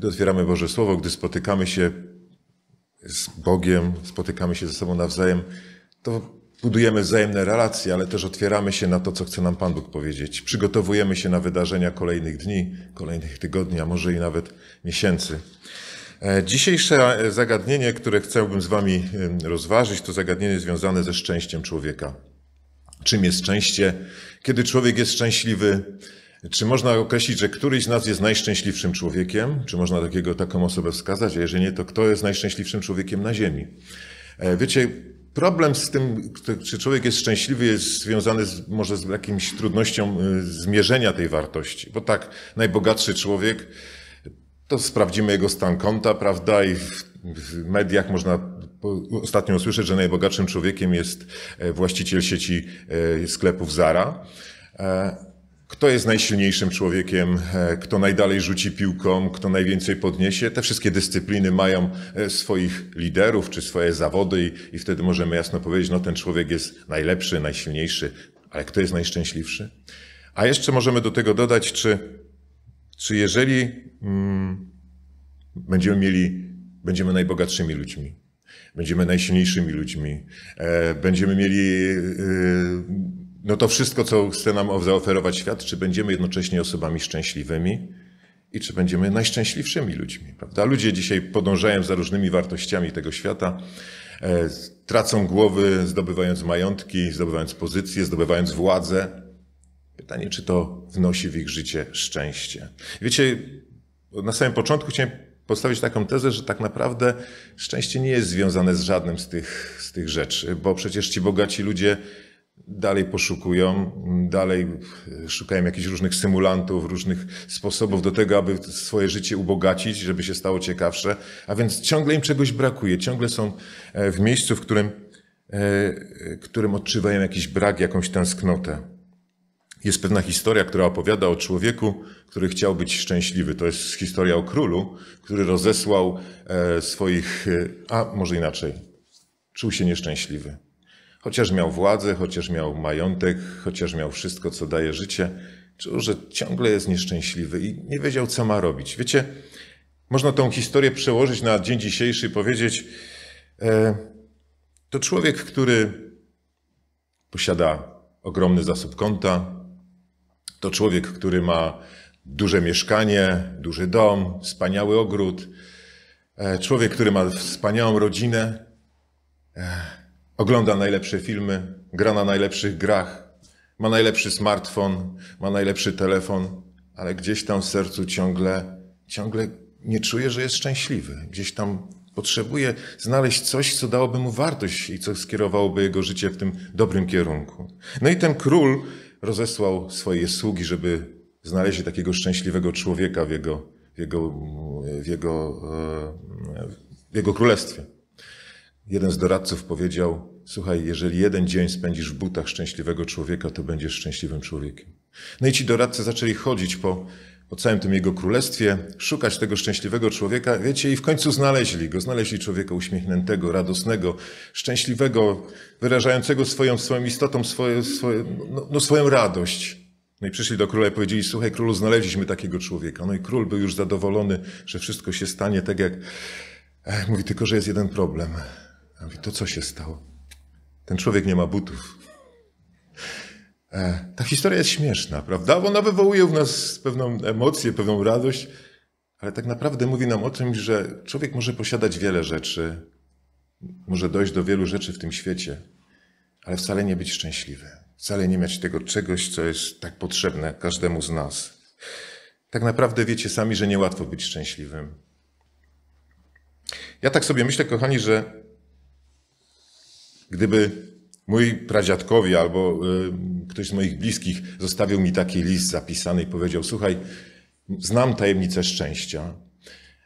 Gdy otwieramy Boże Słowo, gdy spotykamy się z Bogiem, spotykamy się ze sobą nawzajem, to budujemy wzajemne relacje, ale też otwieramy się na to, co chce nam Pan Bóg powiedzieć. Przygotowujemy się na wydarzenia kolejnych dni, kolejnych tygodni, a może i nawet miesięcy. E, dzisiejsze zagadnienie, które chciałbym z Wami rozważyć, to zagadnienie związane ze szczęściem człowieka. Czym jest szczęście? Kiedy człowiek jest szczęśliwy? Czy można określić, że któryś z nas jest najszczęśliwszym człowiekiem? Czy można takiego, taką osobę wskazać? A jeżeli nie, to kto jest najszczęśliwszym człowiekiem na Ziemi? E, wiecie, problem z tym, czy człowiek jest szczęśliwy, jest związany z, może z jakimś trudnością e, zmierzenia tej wartości. Bo tak, najbogatszy człowiek, to sprawdzimy jego stan konta, prawda? I w, w mediach można ostatnio usłyszeć, że najbogatszym człowiekiem jest e, właściciel sieci sklepów Zara. Kto jest najsilniejszym człowiekiem, e, kto najdalej rzuci piłką, kto najwięcej podniesie. Te wszystkie dyscypliny mają e, swoich liderów czy swoje zawody i, i wtedy możemy jasno powiedzieć, no ten człowiek jest najlepszy, najsilniejszy, ale kto jest najszczęśliwszy? A jeszcze możemy do tego dodać, czy, czy jeżeli mm, będziemy mieli, będziemy najbogatszymi ludźmi, będziemy najsilniejszymi ludźmi, e, będziemy mieli e, no to wszystko, co chce nam zaoferować świat, czy będziemy jednocześnie osobami szczęśliwymi i czy będziemy najszczęśliwszymi ludźmi, prawda? Ludzie dzisiaj podążają za różnymi wartościami tego świata, e, tracą głowy, zdobywając majątki, zdobywając pozycje, zdobywając władzę. Pytanie, czy to wnosi w ich życie szczęście. Wiecie, na samym początku chciałem postawić taką tezę, że tak naprawdę szczęście nie jest związane z żadnym z tych, z tych rzeczy, bo przecież ci bogaci ludzie dalej poszukują, dalej szukają jakichś różnych symulantów, różnych sposobów do tego, aby swoje życie ubogacić, żeby się stało ciekawsze, a więc ciągle im czegoś brakuje, ciągle są e, w miejscu, w którym, e, którym odczuwają jakiś brak, jakąś tęsknotę. Jest pewna historia, która opowiada o człowieku, który chciał być szczęśliwy. To jest historia o królu, który rozesłał e, swoich, a może inaczej, czuł się nieszczęśliwy. Chociaż miał władzę, chociaż miał majątek, chociaż miał wszystko, co daje życie, czuł, że ciągle jest nieszczęśliwy i nie wiedział, co ma robić. Wiecie, można tą historię przełożyć na dzień dzisiejszy i powiedzieć, e, to człowiek, który posiada ogromny zasób konta, to człowiek, który ma duże mieszkanie, duży dom, wspaniały ogród, e, człowiek, który ma wspaniałą rodzinę, e, Ogląda najlepsze filmy, gra na najlepszych grach, ma najlepszy smartfon, ma najlepszy telefon, ale gdzieś tam w sercu ciągle, ciągle nie czuje, że jest szczęśliwy. Gdzieś tam potrzebuje znaleźć coś, co dałoby mu wartość i co skierowałoby jego życie w tym dobrym kierunku. No i ten król rozesłał swoje sługi, żeby znaleźli takiego szczęśliwego człowieka w jego, w jego, w jego, e, w jego królestwie. Jeden z doradców powiedział: Słuchaj, jeżeli jeden dzień spędzisz w butach szczęśliwego człowieka, to będziesz szczęśliwym człowiekiem. No i ci doradcy zaczęli chodzić po, po całym tym jego królestwie, szukać tego szczęśliwego człowieka, wiecie, i w końcu znaleźli go. Znaleźli człowieka uśmiechniętego, radosnego, szczęśliwego, wyrażającego swoją, swoją istotą swoje, swoje, no, no, swoją radość. No i przyszli do króla i powiedzieli, słuchaj królu, znaleźliśmy takiego człowieka. No i król był już zadowolony, że wszystko się stanie tak jak... Mówi, tylko że jest jeden problem. A mówi, to co się stało? Ten człowiek nie ma butów. E, ta historia jest śmieszna, prawda? Bo ona wywołuje w nas pewną emocję, pewną radość, ale tak naprawdę mówi nam o tym, że człowiek może posiadać wiele rzeczy, może dojść do wielu rzeczy w tym świecie, ale wcale nie być szczęśliwy. Wcale nie mieć tego czegoś, co jest tak potrzebne każdemu z nas. Tak naprawdę wiecie sami, że niełatwo być szczęśliwym. Ja tak sobie myślę, kochani, że Gdyby mój pradziadkowie albo y, ktoś z moich bliskich zostawił mi taki list zapisany i powiedział: Słuchaj, znam tajemnicę szczęścia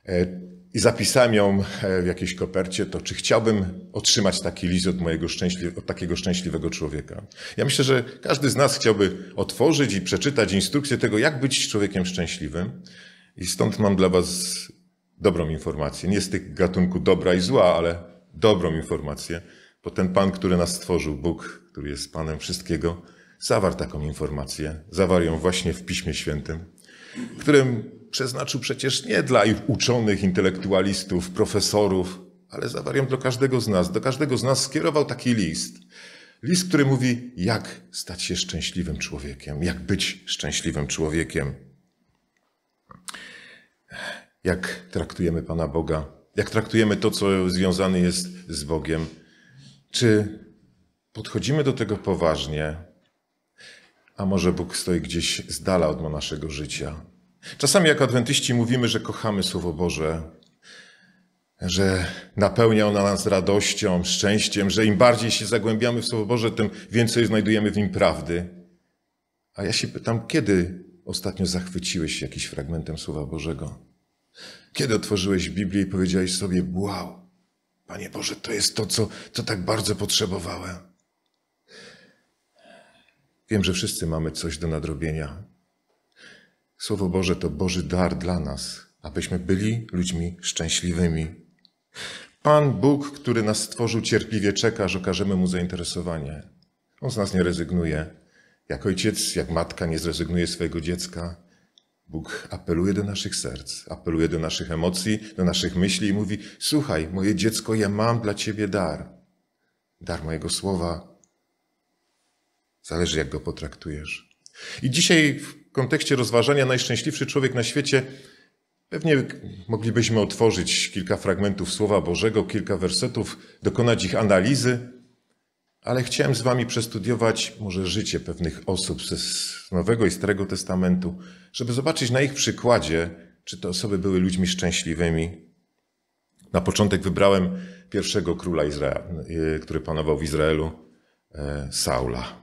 e, i zapisałem ją e, w jakiejś kopercie, to czy chciałbym otrzymać taki list od, mojego szczęśli- od takiego szczęśliwego człowieka? Ja myślę, że każdy z nas chciałby otworzyć i przeczytać instrukcję tego, jak być człowiekiem szczęśliwym. I stąd mam dla Was dobrą informację. Nie z tych gatunku dobra i zła, ale dobrą informację bo ten Pan, który nas stworzył, Bóg, który jest Panem wszystkiego, zawarł taką informację. Zawarł ją właśnie w Piśmie Świętym, którym przeznaczył przecież nie dla uczonych, intelektualistów, profesorów, ale zawarią do każdego z nas. Do każdego z nas skierował taki list. List, który mówi, jak stać się szczęśliwym człowiekiem, jak być szczęśliwym człowiekiem. Jak traktujemy Pana Boga, jak traktujemy to, co związane jest z Bogiem. Czy podchodzimy do tego poważnie, a może Bóg stoi gdzieś z dala od naszego życia? Czasami jako adwentyści mówimy, że kochamy Słowo Boże, że napełnia ona nas radością, szczęściem, że im bardziej się zagłębiamy w Słowo Boże, tym więcej znajdujemy w nim prawdy. A ja się pytam, kiedy ostatnio zachwyciłeś się jakimś fragmentem Słowa Bożego? Kiedy otworzyłeś Biblię i powiedziałeś sobie, wow, Panie Boże, to jest to, co, co tak bardzo potrzebowałem. Wiem, że wszyscy mamy coś do nadrobienia. Słowo Boże to Boży dar dla nas, abyśmy byli ludźmi szczęśliwymi. Pan Bóg, który nas stworzył, cierpliwie czeka, aż okażemy mu zainteresowanie. On z nas nie rezygnuje. Jak ojciec, jak matka nie zrezygnuje swojego dziecka, Bóg apeluje do naszych serc, apeluje do naszych emocji, do naszych myśli i mówi: Słuchaj, moje dziecko, ja mam dla ciebie dar. Dar mojego słowa. Zależy, jak go potraktujesz. I dzisiaj, w kontekście rozważania, najszczęśliwszy człowiek na świecie Pewnie moglibyśmy otworzyć kilka fragmentów Słowa Bożego, kilka wersetów, dokonać ich analizy, ale chciałem z Wami przestudiować może życie pewnych osób z Nowego i Starego Testamentu, żeby zobaczyć na ich przykładzie, czy te osoby były ludźmi szczęśliwymi. Na początek wybrałem pierwszego króla, Izraela, który panował w Izraelu, e, Saula.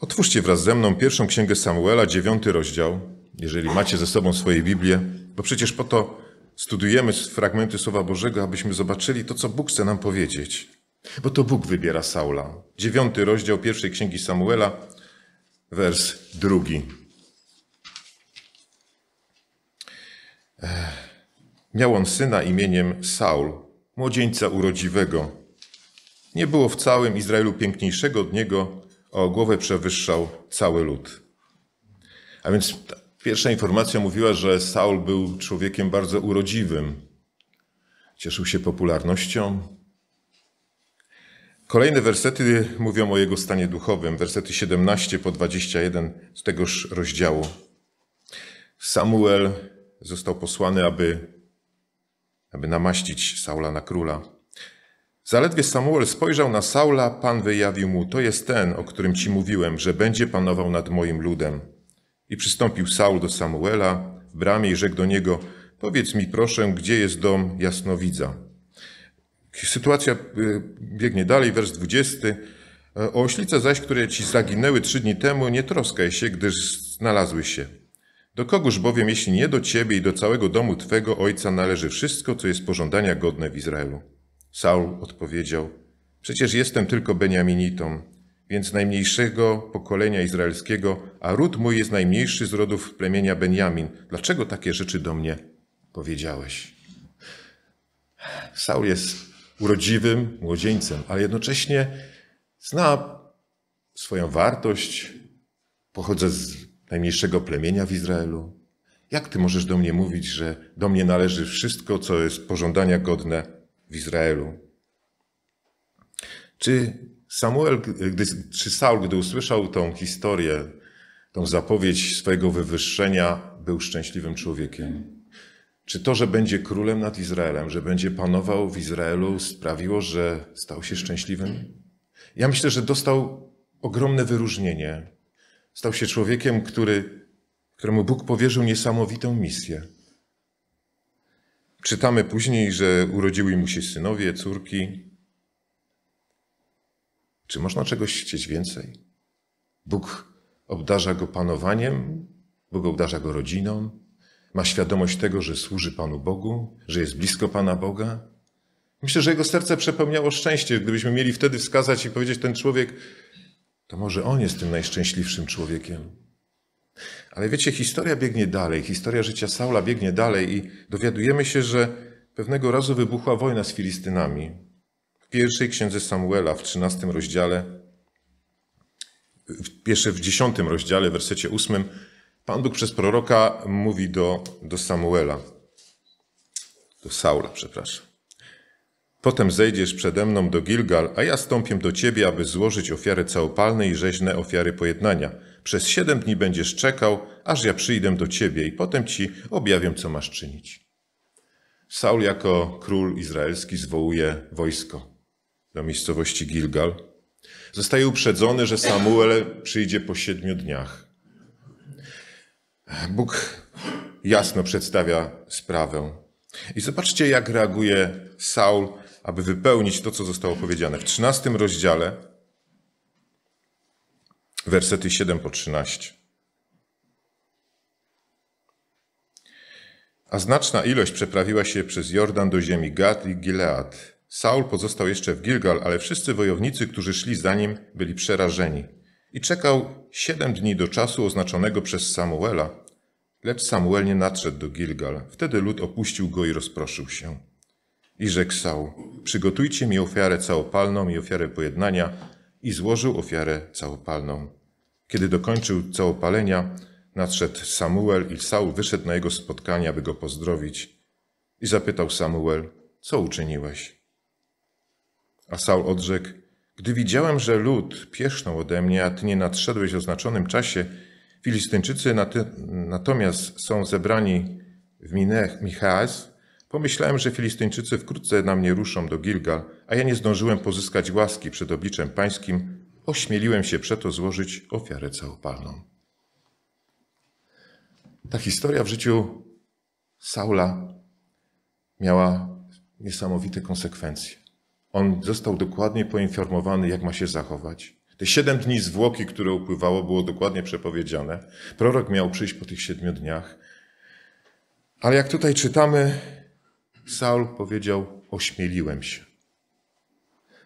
Otwórzcie wraz ze mną pierwszą księgę Samuela, dziewiąty rozdział jeżeli macie ze sobą swoje Biblię, bo przecież po to studujemy fragmenty Słowa Bożego, abyśmy zobaczyli to, co Bóg chce nam powiedzieć. Bo to Bóg wybiera Saula. Dziewiąty rozdział pierwszej księgi Samuela, wers drugi. Miał on syna imieniem Saul, młodzieńca urodziwego. Nie było w całym Izraelu piękniejszego od niego, a o głowę przewyższał cały lud. A więc Pierwsza informacja mówiła, że Saul był człowiekiem bardzo urodziwym. Cieszył się popularnością. Kolejne wersety mówią o jego stanie duchowym. Wersety 17 po 21 z tegoż rozdziału. Samuel został posłany, aby, aby namaścić Saula na króla. Zaledwie Samuel spojrzał na Saula, Pan wyjawił mu: To jest ten, o którym ci mówiłem, że będzie panował nad moim ludem. I przystąpił Saul do Samuela w bramie i rzekł do niego, powiedz mi proszę, gdzie jest dom jasnowidza? Sytuacja y, biegnie dalej, wers 20. O oślice zaś, które ci zaginęły trzy dni temu, nie troskaj się, gdyż znalazły się. Do kogóż bowiem, jeśli nie do ciebie i do całego domu twego ojca należy wszystko, co jest pożądania godne w Izraelu? Saul odpowiedział, przecież jestem tylko Beniaminitą, więc najmniejszego pokolenia izraelskiego, a ród mój jest najmniejszy z rodów plemienia Benjamin. Dlaczego takie rzeczy do mnie powiedziałeś? Saul jest urodziwym młodzieńcem, ale jednocześnie zna swoją wartość. Pochodzę z najmniejszego plemienia w Izraelu. Jak ty możesz do mnie mówić, że do mnie należy wszystko, co jest pożądania godne w Izraelu? Czy Samuel, gdy, czy Saul, gdy usłyszał tą historię, tą zapowiedź swojego wywyższenia, był szczęśliwym człowiekiem? Czy to, że będzie królem nad Izraelem, że będzie panował w Izraelu, sprawiło, że stał się szczęśliwym? Ja myślę, że dostał ogromne wyróżnienie. Stał się człowiekiem, który, któremu Bóg powierzył niesamowitą misję. Czytamy później, że urodziły mu się synowie, córki, czy można czegoś chcieć więcej? Bóg obdarza go panowaniem, Bóg obdarza go rodziną, ma świadomość tego, że służy Panu Bogu, że jest blisko Pana Boga. Myślę, że jego serce przepełniało szczęście. Gdybyśmy mieli wtedy wskazać i powiedzieć, ten człowiek, to może on jest tym najszczęśliwszym człowiekiem. Ale wiecie, historia biegnie dalej, historia życia Saula biegnie dalej i dowiadujemy się, że pewnego razu wybuchła wojna z Filistynami pierwszej księdze Samuela w 13 rozdziale, pierwsze w 10 rozdziale, w wersecie 8, Pan Bóg przez proroka mówi do, do Samuela, do Saula, przepraszam. Potem zejdziesz przede mną do Gilgal, a ja stąpię do ciebie, aby złożyć ofiary całopalne i rzeźne ofiary pojednania. Przez siedem dni będziesz czekał, aż ja przyjdę do ciebie i potem ci objawię, co masz czynić. Saul jako król izraelski zwołuje wojsko do miejscowości Gilgal. Zostaje uprzedzony, że Samuel przyjdzie po siedmiu dniach. Bóg jasno przedstawia sprawę. I zobaczcie, jak reaguje Saul, aby wypełnić to, co zostało powiedziane. W 13 rozdziale, wersety 7 po 13. A znaczna ilość przeprawiła się przez Jordan do ziemi Gad i Gilead. Saul pozostał jeszcze w Gilgal, ale wszyscy wojownicy, którzy szli za nim, byli przerażeni. I czekał siedem dni do czasu oznaczonego przez Samuela, lecz Samuel nie nadszedł do Gilgal. Wtedy lud opuścił go i rozproszył się. I rzekł Saul, przygotujcie mi ofiarę całopalną i ofiarę pojednania i złożył ofiarę całopalną. Kiedy dokończył całopalenia, nadszedł Samuel i Saul wyszedł na jego spotkanie, aby go pozdrowić. I zapytał Samuel, co uczyniłeś? A Saul odrzekł, gdy widziałem, że lud pieszną ode mnie, a ty nie nadszedłeś o oznaczonym czasie, Filistyńczycy natomiast są zebrani w Michaz, pomyślałem, że Filistyńczycy wkrótce na mnie ruszą do Gilgal, a ja nie zdążyłem pozyskać łaski przed obliczem pańskim, ośmieliłem się przeto złożyć ofiarę całopalną. Ta historia w życiu Saula miała niesamowite konsekwencje. On został dokładnie poinformowany, jak ma się zachować. Te siedem dni zwłoki, które upływało, było dokładnie przepowiedziane. Prorok miał przyjść po tych siedmiu dniach. Ale jak tutaj czytamy, Saul powiedział: Ośmieliłem się.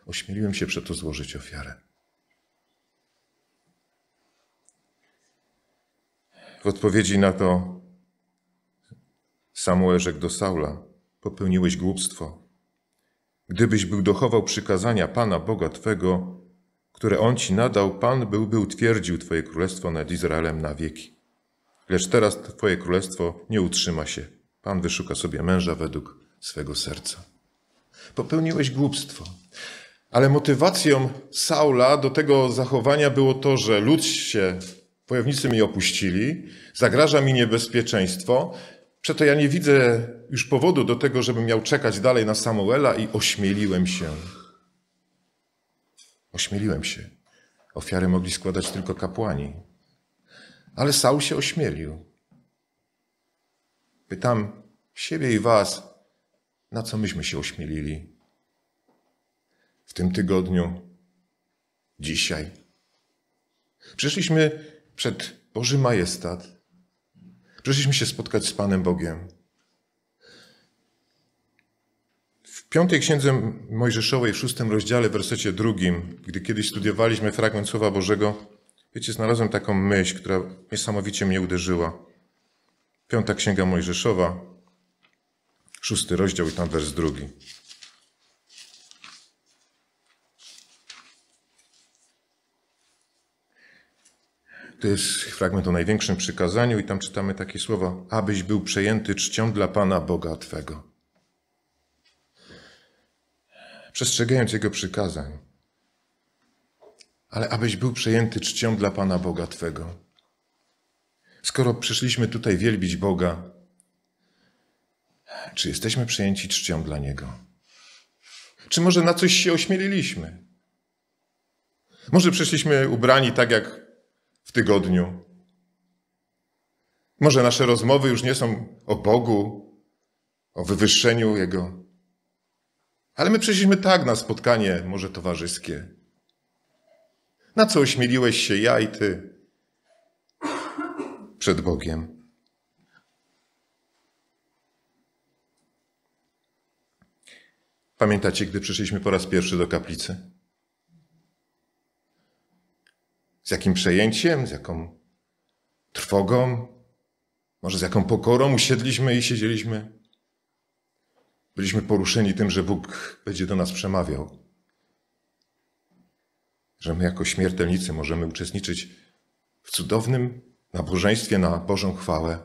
Ośmieliłem się przeto złożyć ofiarę. W odpowiedzi na to Samuel rzekł do Saula: Popełniłeś głupstwo. Gdybyś był dochował przykazania Pana Boga Twego, które On Ci nadał, Pan byłby utwierdził Twoje królestwo nad Izraelem na wieki. Lecz teraz Twoje królestwo nie utrzyma się. Pan wyszuka sobie męża według swego serca. Popełniłeś głupstwo. Ale motywacją Saula do tego zachowania było to, że lud się, wojownicy mi opuścili, zagraża mi niebezpieczeństwo, Przeto ja nie widzę już powodu do tego, żebym miał czekać dalej na Samuela i ośmieliłem się. Ośmieliłem się. Ofiary mogli składać tylko kapłani. Ale Saul się ośmielił. Pytam siebie i was, na co myśmy się ośmielili w tym tygodniu, dzisiaj. Przyszliśmy przed Boży Majestat Przyszliśmy się spotkać z Panem Bogiem. W piątej księdze Mojżeszowej, w szóstym rozdziale, w wersecie drugim, gdy kiedyś studiowaliśmy fragment Słowa Bożego, wiecie, znalazłem taką myśl, która niesamowicie mnie uderzyła. Piąta księga Mojżeszowa, szósty rozdział i tam wers drugi. To jest fragment o największym przykazaniu i tam czytamy takie słowa, abyś był przejęty czcią dla Pana Boga Twego. Przestrzegając Jego przykazań, ale abyś był przejęty czcią dla Pana Boga Twego. Skoro przyszliśmy tutaj wielbić Boga, czy jesteśmy przejęci czcią dla Niego? Czy może na coś się ośmieliliśmy? Może przyszliśmy ubrani tak jak w tygodniu. Może nasze rozmowy już nie są o Bogu, o wywyższeniu Jego, ale my przyszliśmy tak na spotkanie, może towarzyskie. Na co ośmieliłeś się ja i ty przed Bogiem? Pamiętacie, gdy przyszliśmy po raz pierwszy do kaplicy? Z jakim przejęciem, z jaką trwogą, może z jaką pokorą usiedliśmy i siedzieliśmy. Byliśmy poruszeni tym, że Bóg będzie do nas przemawiał. Że my jako śmiertelnicy możemy uczestniczyć w cudownym nabożeństwie na Bożą chwałę.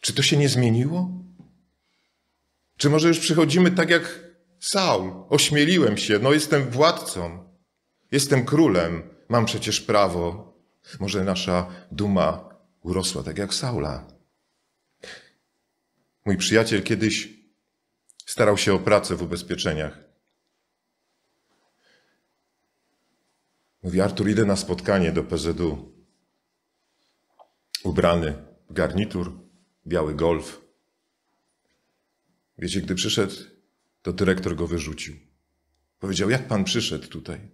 Czy to się nie zmieniło? Czy może już przychodzimy tak jak Saul? Ośmieliłem się, no jestem władcą, jestem królem, mam przecież prawo. Może nasza duma urosła tak jak Saula. Mój przyjaciel kiedyś starał się o pracę w ubezpieczeniach. Mówi, Artur, idę na spotkanie do PZU. Ubrany garnitur, biały golf. Wiecie, gdy przyszedł, to dyrektor go wyrzucił. Powiedział, jak pan przyszedł tutaj?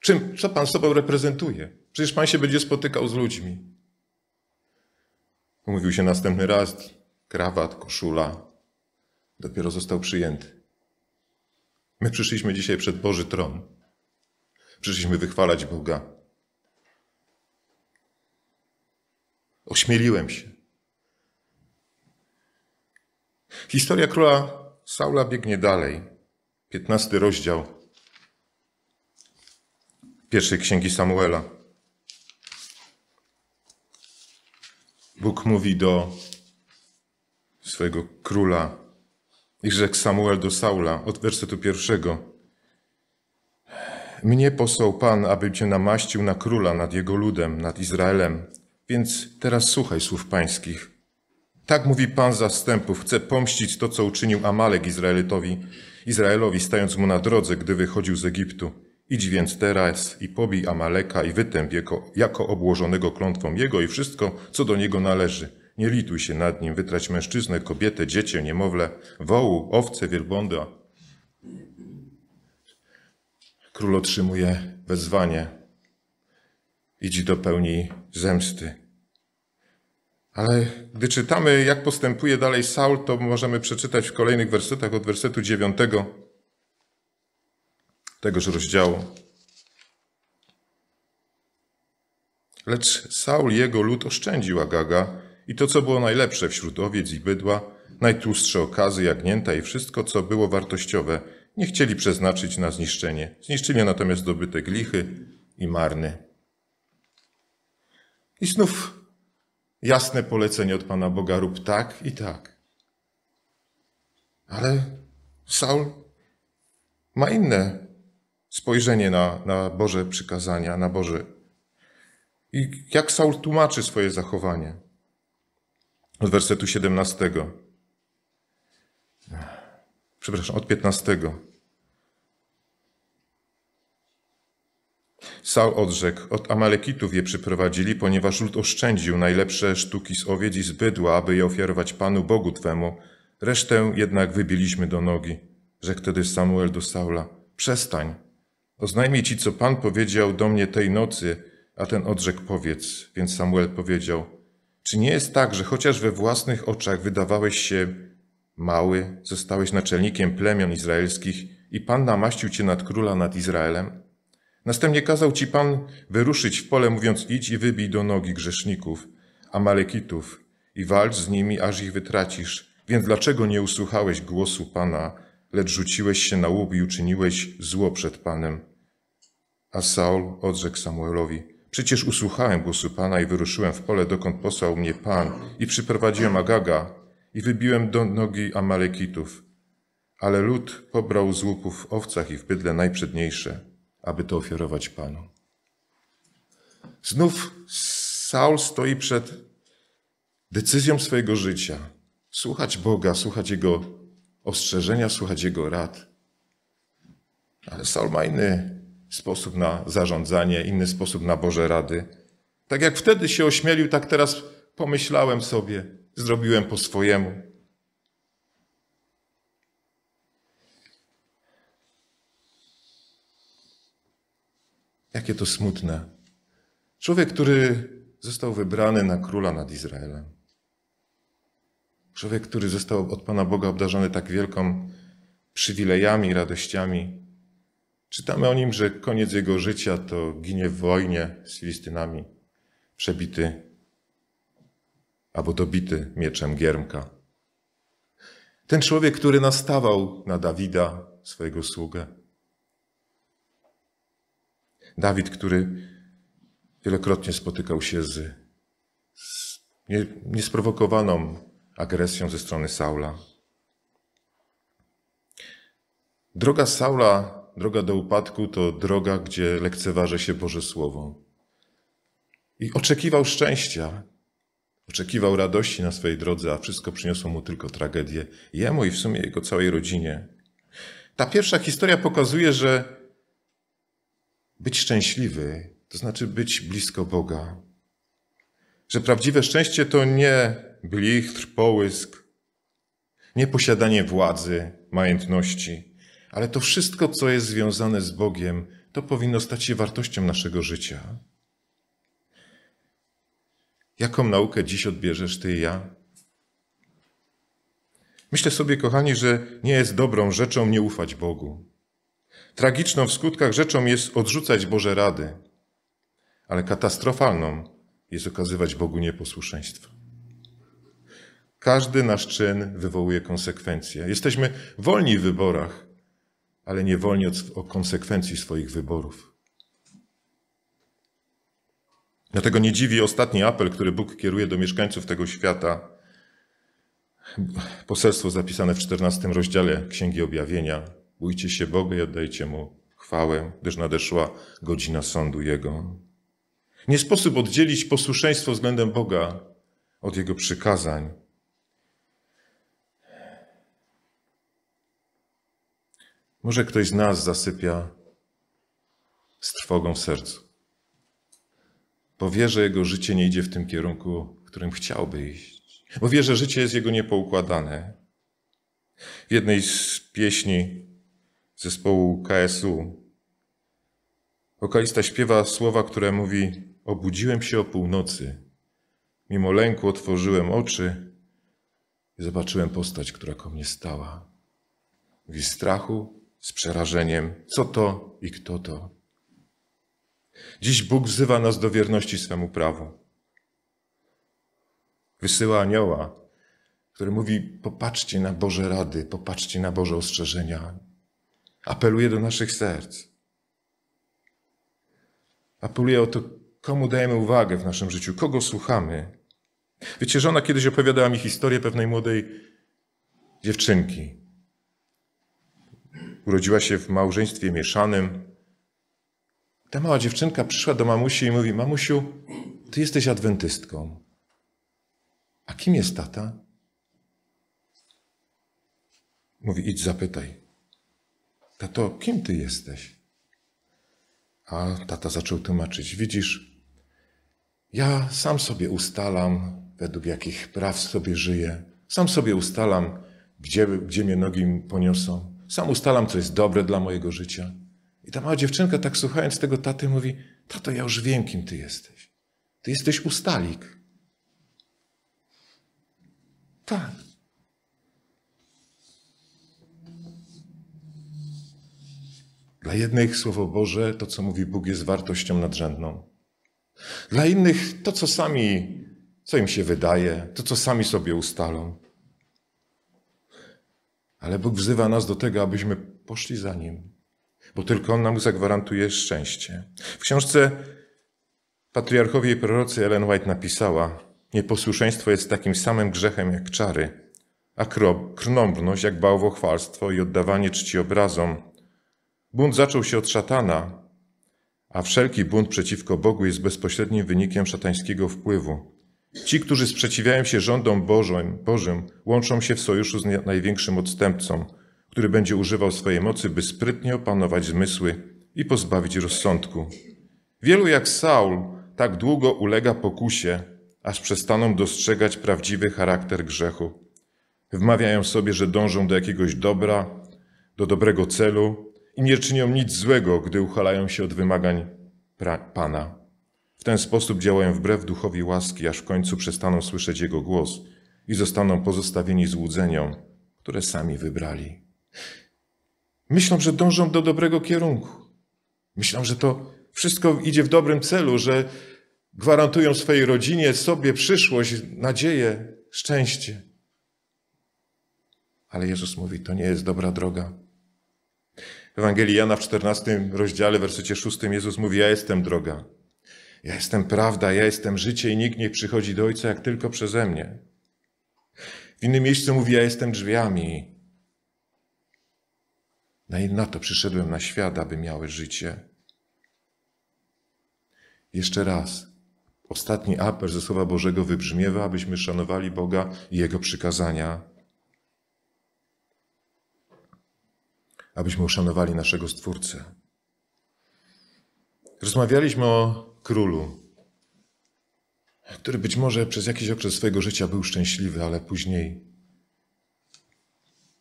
Czym, co pan sobą reprezentuje? Przecież pan się będzie spotykał z ludźmi. Umówił się następny raz, krawat, koszula. Dopiero został przyjęty. My przyszliśmy dzisiaj przed Boży Tron. Przyszliśmy wychwalać Boga. Ośmieliłem się. Historia króla Saula biegnie dalej. Piętnasty rozdział pierwszej księgi Samuela. Bóg mówi do swojego króla i rzekł Samuel do Saula od wersetu pierwszego. Mnie posłał Pan, aby cię namaścił na króla nad jego ludem, nad Izraelem. Więc teraz słuchaj słów pańskich. Tak mówi Pan zastępów, chce pomścić to, co uczynił Amalek Izraelitowi, Izraelowi, stając mu na drodze, gdy wychodził z Egiptu. Idź więc teraz i pobij Amaleka i wytęp jego, jako obłożonego klątwą jego i wszystko, co do niego należy. Nie lituj się nad nim, wytrać mężczyznę, kobietę, dziecię, niemowlę, wołu, owce, wielbłąda. Król otrzymuje wezwanie. Idź do pełni zemsty. Ale gdy czytamy, jak postępuje dalej Saul, to możemy przeczytać w kolejnych wersetach od wersetu dziewiątego tegoż rozdziału. Lecz Saul jego lud oszczędził Agaga i to, co było najlepsze wśród owiec i bydła, najtłustsze okazy, jagnięta i wszystko, co było wartościowe, nie chcieli przeznaczyć na zniszczenie. Zniszczyli natomiast dobytek lichy i marny. I znów jasne polecenie od Pana Boga rób tak i tak. Ale Saul ma inne spojrzenie na, na Boże przykazania, na Boże. I jak Saul tłumaczy swoje zachowanie? Od wersetu 17. Przepraszam, od 15. Saul odrzekł, od Amalekitów je przyprowadzili, ponieważ lud oszczędził najlepsze sztuki z owiec i z bydła, aby je ofiarować Panu Bogu Twemu. Resztę jednak wybiliśmy do nogi. Rzekł wtedy Samuel do Saula, przestań, oznajmij ci, co Pan powiedział do mnie tej nocy, a ten odrzekł, powiedz. Więc Samuel powiedział, czy nie jest tak, że chociaż we własnych oczach wydawałeś się mały, zostałeś naczelnikiem plemion izraelskich i Pan namaścił cię nad króla nad Izraelem? Następnie kazał ci Pan wyruszyć w pole, mówiąc idź i wybij do nogi grzeszników, Amalekitów i walcz z nimi, aż ich wytracisz. Więc dlaczego nie usłuchałeś głosu Pana, lecz rzuciłeś się na łub i uczyniłeś zło przed Panem? A Saul odrzekł Samuelowi, przecież usłuchałem głosu Pana i wyruszyłem w pole, dokąd posłał mnie Pan i przyprowadziłem Agaga i wybiłem do nogi Amalekitów. Ale lud pobrał z łupów w owcach i w bydle najprzedniejsze, aby to ofiarować Panu. Znów Saul stoi przed decyzją swojego życia. Słuchać Boga, słuchać Jego ostrzeżenia, słuchać Jego rad. Ale Saul ma inny sposób na zarządzanie, inny sposób na Boże rady. Tak jak wtedy się ośmielił, tak teraz pomyślałem sobie, zrobiłem po swojemu. Jakie to smutne. Człowiek, który został wybrany na króla nad Izraelem. Człowiek, który został od Pana Boga obdarzony tak wielką przywilejami, radościami. Czytamy o nim, że koniec jego życia to ginie w wojnie z Filistynami, przebity albo dobity mieczem Giermka. Ten człowiek, który nastawał na Dawida, swojego sługę. Dawid, który Wielokrotnie spotykał się z, z nie, niesprowokowaną agresją ze strony Saula. Droga Saula, droga do upadku, to droga, gdzie lekceważy się Boże Słowo. I oczekiwał szczęścia, oczekiwał radości na swojej drodze, a wszystko przyniosło mu tylko tragedię. Jemu i w sumie jego całej rodzinie. Ta pierwsza historia pokazuje, że być szczęśliwy to znaczy być blisko Boga. Że prawdziwe szczęście to nie blichtr, połysk, nie posiadanie władzy, majątności, ale to wszystko, co jest związane z Bogiem, to powinno stać się wartością naszego życia. Jaką naukę dziś odbierzesz ty i ja? Myślę sobie, kochani, że nie jest dobrą rzeczą nie ufać Bogu. Tragiczną w skutkach rzeczą jest odrzucać Boże rady, ale katastrofalną jest okazywać Bogu nieposłuszeństwo. Każdy nasz czyn wywołuje konsekwencje. Jesteśmy wolni w wyborach, ale nie wolni od, od konsekwencji swoich wyborów. Dlatego nie dziwi ostatni apel, który Bóg kieruje do mieszkańców tego świata. Poselstwo zapisane w 14 rozdziale Księgi Objawienia. Bójcie się Boga i oddajcie Mu chwałę, gdyż nadeszła godzina sądu Jego. Nie sposób oddzielić posłuszeństwo względem Boga od Jego przykazań. Może ktoś z nas zasypia z trwogą w sercu, bo wie, że jego życie nie idzie w tym kierunku, w którym chciałby iść, bo wie, że życie jest jego niepoukładane. W jednej z pieśni zespołu KSU wokalista śpiewa słowa, które mówi: Obudziłem się o północy, mimo lęku otworzyłem oczy i zobaczyłem postać, która ko mnie stała. Mówi strachu, z przerażeniem, co to i kto to. Dziś Bóg wzywa nas do wierności swemu prawu. Wysyła anioła, który mówi: Popatrzcie na Boże rady, popatrzcie na Boże ostrzeżenia. Apeluje do naszych serc. Apeluje o to, komu dajemy uwagę w naszym życiu, kogo słuchamy. Wiecie, żona kiedyś opowiadała mi historię pewnej młodej dziewczynki, Urodziła się w małżeństwie mieszanym. Ta mała dziewczynka przyszła do mamusi i mówi: Mamusiu, ty jesteś adwentystką. A kim jest tata? Mówi: Idź zapytaj. Tato, kim ty jesteś? A tata zaczął tłumaczyć: Widzisz, ja sam sobie ustalam, według jakich praw sobie żyję. Sam sobie ustalam, gdzie, gdzie mnie nogi poniosą. Sam ustalam, co jest dobre dla mojego życia. I ta mała dziewczynka, tak słuchając tego taty, mówi: Tato, ja już wiem, kim ty jesteś. Ty jesteś ustalik. Tak. Dla jednych Słowo Boże, to co mówi Bóg, jest wartością nadrzędną. Dla innych to, co sami, co im się wydaje, to, co sami sobie ustalą. Ale Bóg wzywa nas do tego, abyśmy poszli za Nim, bo tylko On nam zagwarantuje szczęście. W książce patriarchowie i prorocy Ellen White napisała: Nieposłuszeństwo jest takim samym grzechem jak czary, a krnąbrność jak bałwochwalstwo i oddawanie czci obrazom. Bunt zaczął się od szatana, a wszelki bunt przeciwko Bogu jest bezpośrednim wynikiem szatańskiego wpływu. Ci, którzy sprzeciwiają się rządom Bożym, Bożym, łączą się w sojuszu z największym odstępcą, który będzie używał swojej mocy, by sprytnie opanować zmysły i pozbawić rozsądku. Wielu jak Saul tak długo ulega pokusie, aż przestaną dostrzegać prawdziwy charakter grzechu. Wmawiają sobie, że dążą do jakiegoś dobra, do dobrego celu i nie czynią nic złego, gdy uchalają się od wymagań Pana. W ten sposób działają wbrew duchowi łaski, aż w końcu przestaną słyszeć Jego głos i zostaną pozostawieni złudzeniom, które sami wybrali. Myślą, że dążą do dobrego kierunku. Myślą, że to wszystko idzie w dobrym celu, że gwarantują swojej rodzinie, sobie przyszłość, nadzieję, szczęście. Ale Jezus mówi, to nie jest dobra droga. W Ewangelii Jana w 14 rozdziale, w wersecie 6 Jezus mówi, ja jestem droga. Ja jestem prawda, ja jestem życie i nikt nie przychodzi do Ojca jak tylko przeze mnie. W innym miejscu mówi, ja jestem drzwiami. Na to przyszedłem na świat, aby miały życie. Jeszcze raz. Ostatni apel ze Słowa Bożego wybrzmiewa, abyśmy szanowali Boga i Jego przykazania. Abyśmy uszanowali naszego Stwórcę. Rozmawialiśmy o królu, który być może przez jakiś okres swojego życia był szczęśliwy, ale później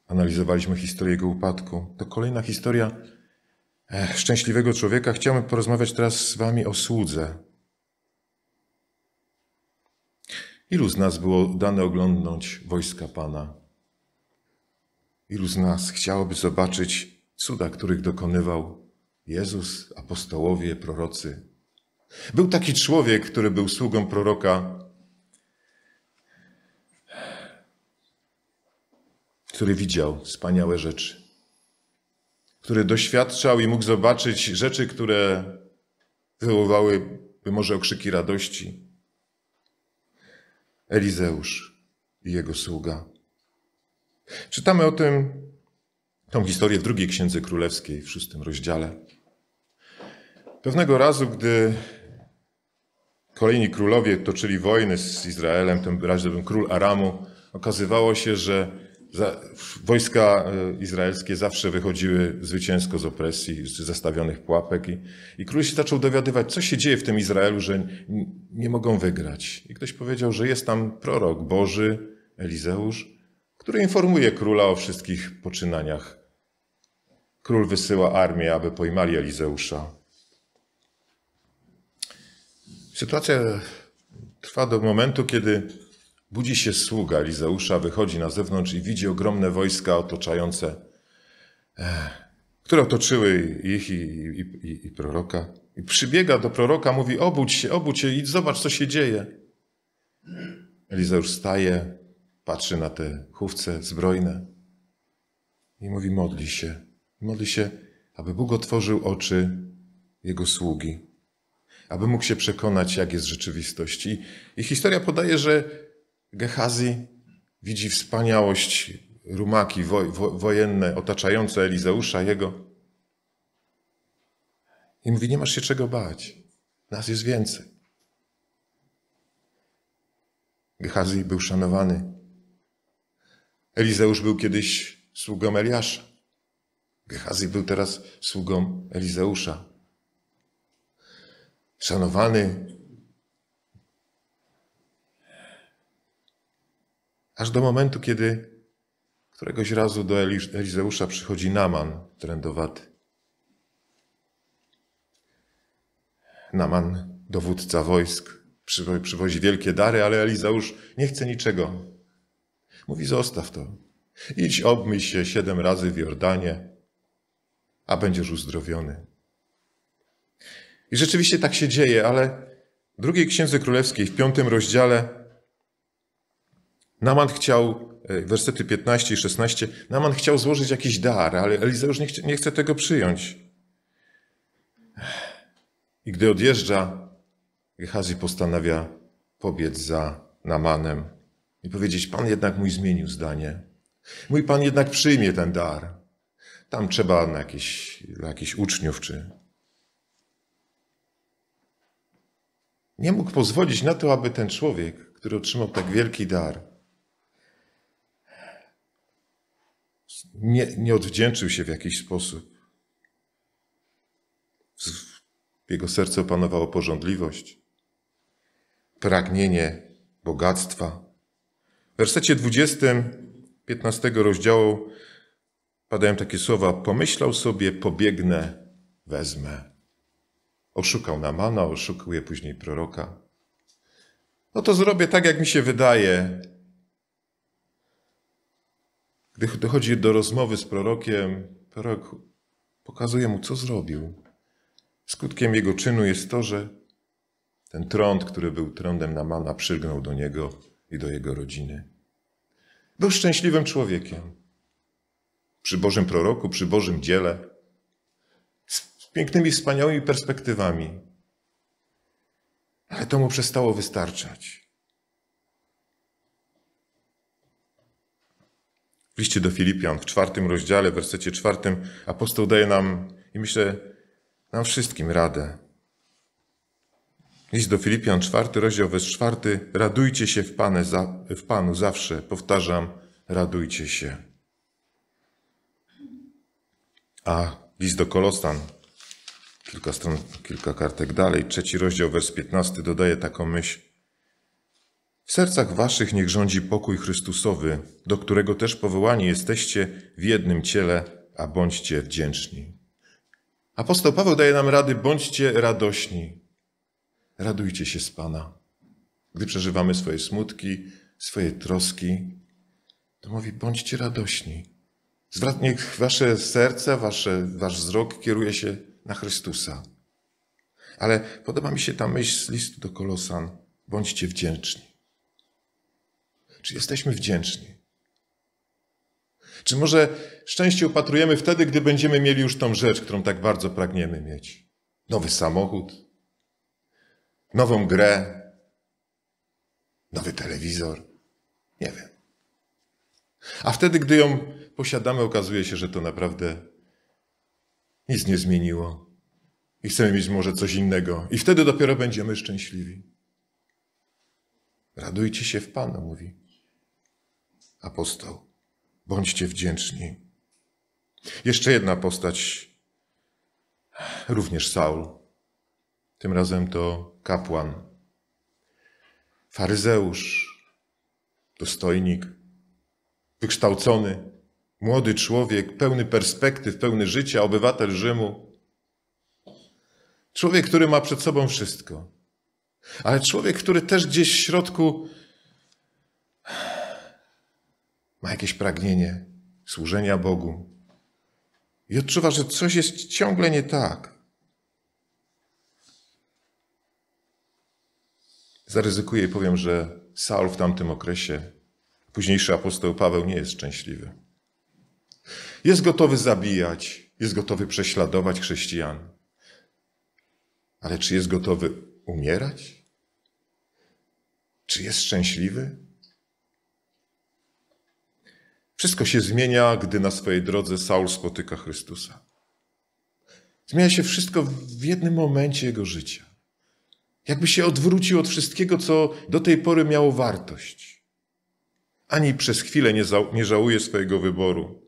analizowaliśmy historię jego upadku. To kolejna historia szczęśliwego człowieka. Chciałbym porozmawiać teraz z Wami o słudze. Ilu z nas było dane oglądnąć wojska Pana? Ilu z nas chciałoby zobaczyć cuda, których dokonywał Jezus, apostołowie, prorocy? Był taki człowiek, który był sługą proroka, który widział wspaniałe rzeczy, który doświadczał i mógł zobaczyć rzeczy, które wywoływałyby może okrzyki radości. Elizeusz i jego sługa. Czytamy o tym, tą historię w drugiej księdze królewskiej, w szóstym rozdziale. Pewnego razu, gdy kolejni królowie toczyli wojny z Izraelem, tym razem król Aramu, okazywało się, że wojska e, izraelskie zawsze wychodziły zwycięsko z opresji, z zastawionych pułapek i, i król się zaczął dowiadywać, co się dzieje w tym Izraelu, że nie mogą wygrać. I ktoś powiedział, że jest tam prorok Boży, Elizeusz, który informuje króla o wszystkich poczynaniach. Król wysyła armię, aby pojmali Elizeusza. Sytuacja trwa do momentu, kiedy budzi się sługa Elizeusza, wychodzi na zewnątrz i widzi ogromne wojska otaczające, które otoczyły ich i, i, i, i proroka. I przybiega do proroka, mówi: Obudź się, obudź się, idź, zobacz, co się dzieje. Elizeusz staje, patrzy na te chówce zbrojne i mówi: Modli się. Modli się, aby Bóg otworzył oczy jego sługi aby mógł się przekonać, jak jest rzeczywistość. I, i historia podaje, że Gehazi widzi wspaniałość rumaki wo, wo, wojenne otaczające Elizeusza, jego. I mówi, nie masz się czego bać. Nas jest więcej. Gehazi był szanowany. Elizeusz był kiedyś sługą Eliasza. Gehazi był teraz sługą Elizeusza szanowany. Aż do momentu, kiedy któregoś razu do Elizeusza przychodzi Naman trędowaty. Naman, dowódca wojsk, przywozi wielkie dary, ale Elizeusz nie chce niczego. Mówi, zostaw to. Idź, obmyj się siedem razy w Jordanie, a będziesz uzdrowiony. I rzeczywiście tak się dzieje, ale w drugiej księdze królewskiej, w piątym rozdziale, Naman chciał, e, wersety 15 i 16, Naman chciał złożyć jakiś dar, ale Elizeusz nie, nie chce tego przyjąć. I gdy odjeżdża, Gehazi postanawia pobiec za Namanem i powiedzieć, Pan jednak mój zmienił zdanie. Mój Pan jednak przyjmie ten dar. Tam trzeba na jakieś, dla jakichś uczniów czy Nie mógł pozwolić na to, aby ten człowiek, który otrzymał tak wielki dar, nie, nie odwdzięczył się w jakiś sposób. W jego sercu opanowało porządliwość, pragnienie bogactwa. W wersecie 20, 15 rozdziału padają takie słowa: Pomyślał sobie, pobiegnę, wezmę. Oszukał Namana, oszukuje później proroka. No to zrobię tak, jak mi się wydaje. Gdy dochodzi do rozmowy z prorokiem, prorok pokazuje mu, co zrobił. Skutkiem jego czynu jest to, że ten trąd, który był trądem Namana, przylgnął do niego i do jego rodziny. Był szczęśliwym człowiekiem. Przy Bożym proroku, przy Bożym dziele pięknymi, wspaniałymi perspektywami. ale to mu przestało wystarczać. W liście do Filipian w czwartym rozdziale, w wersecie czwartym, apostoł daje nam, i myślę, nam wszystkim radę. List do Filipian, czwarty rozdział, wers czwarty. Radujcie się w, Pane, w Panu zawsze. Powtarzam, radujcie się. A list do Kolosan, kilka stron, kilka kartek dalej, trzeci rozdział, wers piętnasty, dodaje taką myśl. W sercach waszych niech rządzi pokój Chrystusowy, do którego też powołani jesteście w jednym ciele, a bądźcie wdzięczni. Apostoł Paweł daje nam rady, bądźcie radośni. Radujcie się z Pana. Gdy przeżywamy swoje smutki, swoje troski, to mówi, bądźcie radośni. Niech wasze serce, wasze, wasz wzrok kieruje się na Chrystusa. Ale podoba mi się ta myśl z listu do Kolosan. Bądźcie wdzięczni. Czy jesteśmy wdzięczni? Czy może szczęście upatrujemy wtedy, gdy będziemy mieli już tą rzecz, którą tak bardzo pragniemy mieć? Nowy samochód, nową grę, nowy telewizor. Nie wiem. A wtedy, gdy ją posiadamy, okazuje się, że to naprawdę nic nie zmieniło. I chcemy mieć może coś innego. I wtedy dopiero będziemy szczęśliwi. Radujcie się w Panu, mówi apostoł. Bądźcie wdzięczni. Jeszcze jedna postać, również Saul. Tym razem to kapłan, faryzeusz, dostojnik, wykształcony, młody człowiek, pełny perspektyw, pełny życia, obywatel Rzymu. Człowiek, który ma przed sobą wszystko, ale człowiek, który też gdzieś w środku ma jakieś pragnienie służenia Bogu i odczuwa, że coś jest ciągle nie tak. Zaryzykuję i powiem, że Saul w tamtym okresie, późniejszy apostoł Paweł, nie jest szczęśliwy. Jest gotowy zabijać, jest gotowy prześladować chrześcijan. Ale czy jest gotowy umierać? Czy jest szczęśliwy? Wszystko się zmienia, gdy na swojej drodze Saul spotyka Chrystusa. Zmienia się wszystko w jednym momencie jego życia. Jakby się odwrócił od wszystkiego, co do tej pory miało wartość. Ani przez chwilę nie, nie żałuje swojego wyboru.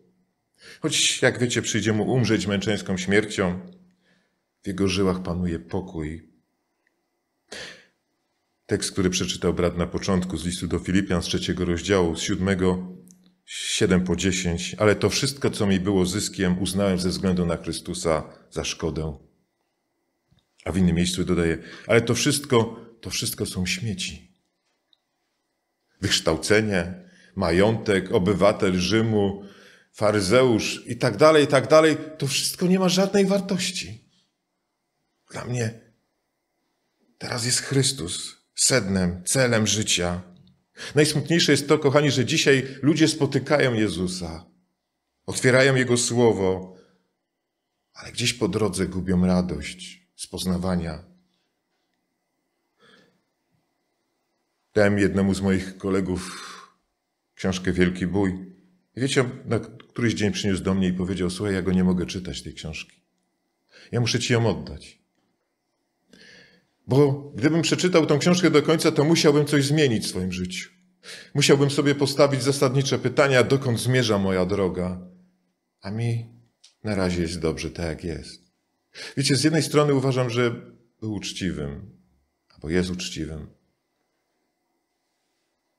Choć, jak wiecie, przyjdzie mu umrzeć męczeńską śmiercią, w jego żyłach panuje pokój. Tekst, który przeczytał brat na początku z listu do Filipian z trzeciego rozdziału, z siódmego, siedem po dziesięć, ale to wszystko, co mi było zyskiem, uznałem ze względu na Chrystusa za szkodę. A w innym miejscu dodaje, ale to wszystko, to wszystko są śmieci. Wykształcenie, majątek, obywatel Rzymu, faryzeusz i tak dalej, i tak dalej, to wszystko nie ma żadnej wartości. Dla mnie teraz jest Chrystus sednem, celem życia. Najsmutniejsze jest to, kochani, że dzisiaj ludzie spotykają Jezusa, otwierają Jego słowo, ale gdzieś po drodze gubią radość z poznawania. Dałem jednemu z moich kolegów książkę Wielki Bój. Wiecie, na któryś dzień przyniósł do mnie i powiedział: Słuchaj, ja go nie mogę czytać, tej książki. Ja muszę ci ją oddać. Bo gdybym przeczytał tą książkę do końca, to musiałbym coś zmienić w swoim życiu. Musiałbym sobie postawić zasadnicze pytania, dokąd zmierza moja droga. A mi na razie jest dobrze tak, jak jest. Wiecie, z jednej strony uważam, że był uczciwym, albo jest uczciwym.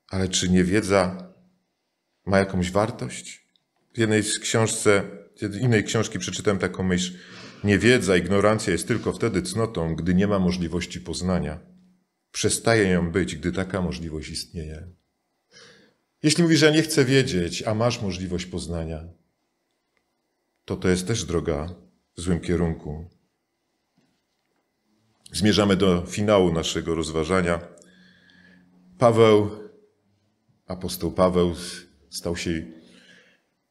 Ale czy niewiedza ma jakąś wartość? W jednej z książce, innej książki przeczytałem taką myśl. Niewiedza, ignorancja jest tylko wtedy cnotą, gdy nie ma możliwości poznania. Przestaje ją być, gdy taka możliwość istnieje. Jeśli mówisz, że nie chcę wiedzieć, a masz możliwość poznania, to to jest też droga w złym kierunku. Zmierzamy do finału naszego rozważania. Paweł, apostoł Paweł, stał się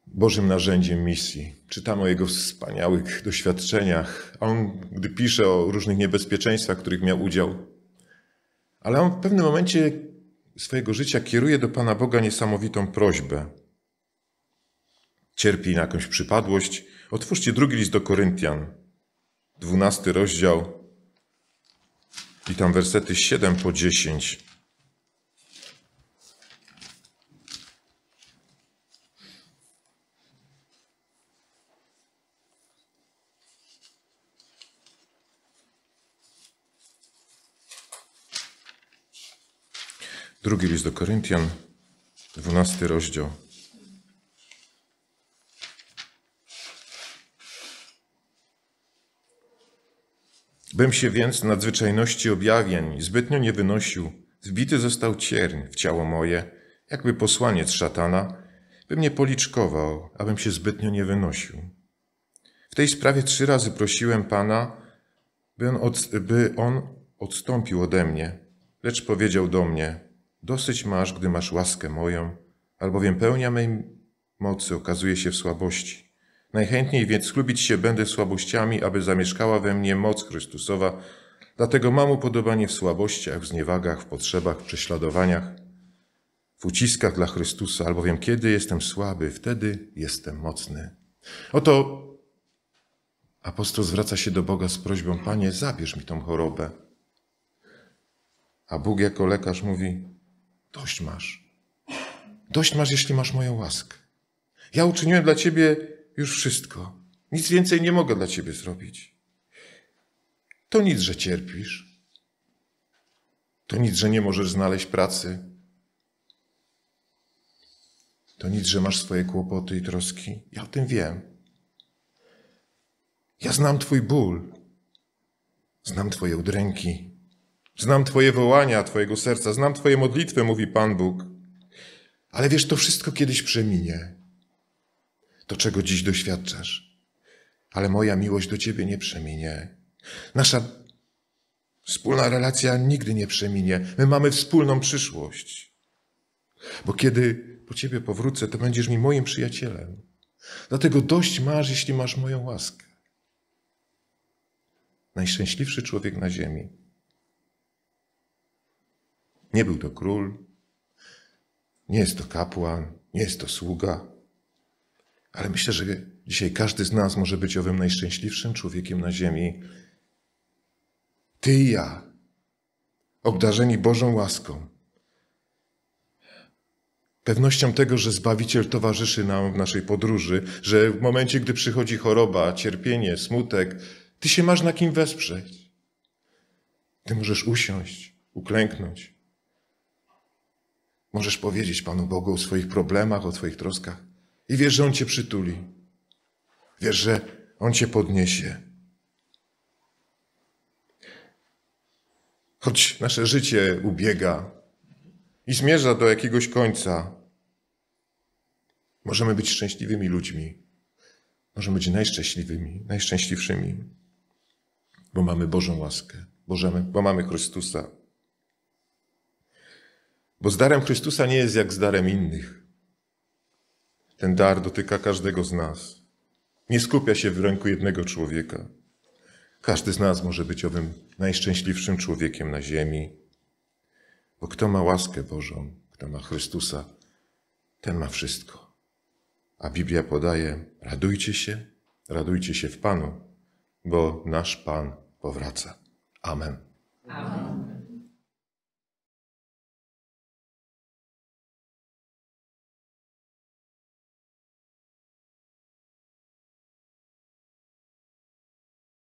Bożym narzędziem misji. Czytamy o jego wspaniałych doświadczeniach. On, gdy pisze o różnych niebezpieczeństwach, których miał udział, Ale on w pewnym momencie swojego życia kieruje do Pana Boga niesamowitą prośbę. Cierpi na jakąś przypadłość. Otwórzcie drugi list do Koryntian, dwunasty rozdział i tam wersety 7 po 10. Drugi list do Koryntian, dwunasty rozdział. Bym się więc nadzwyczajności objawień zbytnio nie wynosił, wbity został cierń w ciało moje, jakby posłaniec szatana, bym nie policzkował, abym się zbytnio nie wynosił. W tej sprawie trzy razy prosiłem Pana, by on, od, by on odstąpił ode mnie, lecz powiedział do mnie, dosyć masz, gdy masz łaskę moją, albowiem pełnia mej mocy okazuje się w słabości. Najchętniej więc chlubić się będę słabościami, aby zamieszkała we mnie moc Chrystusowa. Dlatego mam upodobanie w słabościach, w zniewagach, w potrzebach, w prześladowaniach, w uciskach dla Chrystusa, albowiem kiedy jestem słaby, wtedy jestem mocny. Oto apostoł zwraca się do Boga z prośbą: Panie, zabierz mi tą chorobę. A Bóg jako lekarz mówi: Dość masz. Dość masz, jeśli masz moją łaskę. Ja uczyniłem dla ciebie już wszystko. Nic więcej nie mogę dla ciebie zrobić. To nic, że cierpisz. To nic, że nie możesz znaleźć pracy. To nic, że masz swoje kłopoty i troski. Ja o tym wiem. Ja znam Twój ból. Znam Twoje udręki. Znam Twoje wołania, Twojego serca. Znam Twoje modlitwy, mówi Pan Bóg. Ale wiesz, to wszystko kiedyś przeminie to czego dziś doświadczasz. Ale moja miłość do Ciebie nie przeminie. Nasza wspólna relacja nigdy nie przeminie. My mamy wspólną przyszłość. Bo kiedy po Ciebie powrócę, to będziesz mi moim przyjacielem. Dlatego dość masz, jeśli masz moją łaskę. Najszczęśliwszy człowiek na ziemi. Nie był to król, nie jest to kapłan, nie jest to sługa, ale myślę, że dzisiaj każdy z nas może być owym najszczęśliwszym człowiekiem na ziemi. Ty i ja, obdarzeni Bożą łaską, pewnością tego, że Zbawiciel towarzyszy nam w naszej podróży, że w momencie, gdy przychodzi choroba, cierpienie, smutek, Ty się masz na kim wesprzeć. Ty możesz usiąść, uklęknąć. Możesz powiedzieć Panu Bogu o swoich problemach, o Twoich troskach. I wiesz, że On cię przytuli. Wiesz, że On cię podniesie. Choć nasze życie ubiega i zmierza do jakiegoś końca, możemy być szczęśliwymi ludźmi. Możemy być najszczęśliwymi, najszczęśliwszymi, bo mamy Bożą łaskę, bo mamy Chrystusa. Bo z darem Chrystusa nie jest jak z darem innych. Ten dar dotyka każdego z nas. Nie skupia się w ręku jednego człowieka. Każdy z nas może być owym najszczęśliwszym człowiekiem na ziemi. Bo kto ma łaskę Bożą, kto ma Chrystusa, ten ma wszystko. A Biblia podaje: radujcie się, radujcie się w Panu, bo nasz Pan powraca. Amen. Amen.